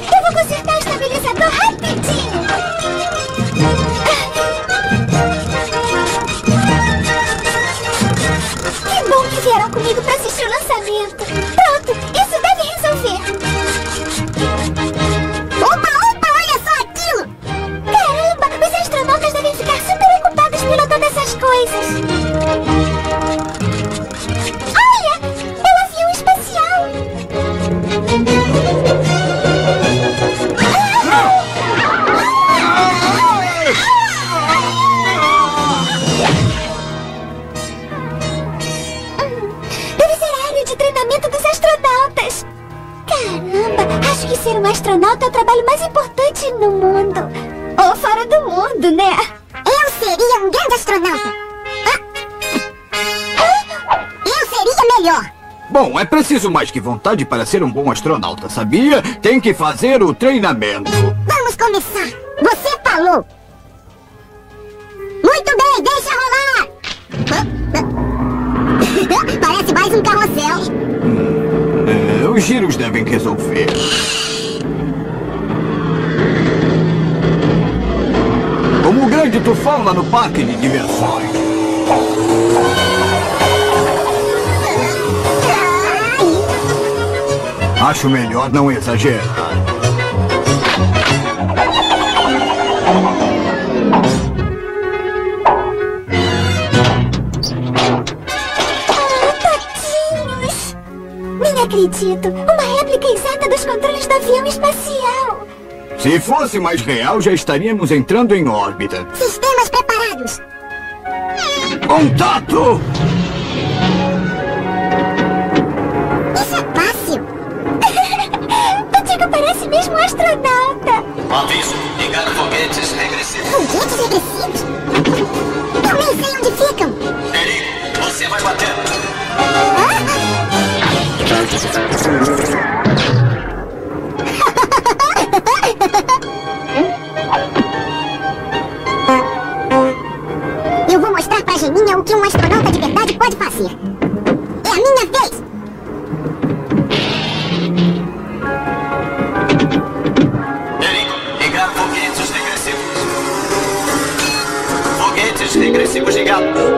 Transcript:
Eu vou consertar o estabilizador rapidinho! Acho que ser um astronauta é o trabalho mais importante no mundo. Ou fora do mundo, né? Eu seria um grande astronauta. Eu seria melhor. Bom, é preciso mais que vontade para ser um bom astronauta, sabia? Tem que fazer o treinamento. Vamos começar. Você falou. Os giros devem resolver. Como o grande tufão lá no parque de diversões. Acho melhor não exagerar. Acredito. Uma réplica exata dos controles do avião espacial. Se fosse mais real, já estaríamos entrando em órbita. Sistemas preparados. Contato! Isso é fácil. Tatico parece mesmo um astronauta. Aviso, ligar foguetes regressivos. Foguetes regressivos? Eu nem sei onde ficam. Perigo, você vai bater. Eu vou mostrar pra Geninha o que um astronauta de verdade pode fazer. É a minha vez! Ligar foguetes regressivos. Foguetes regressivos ligados.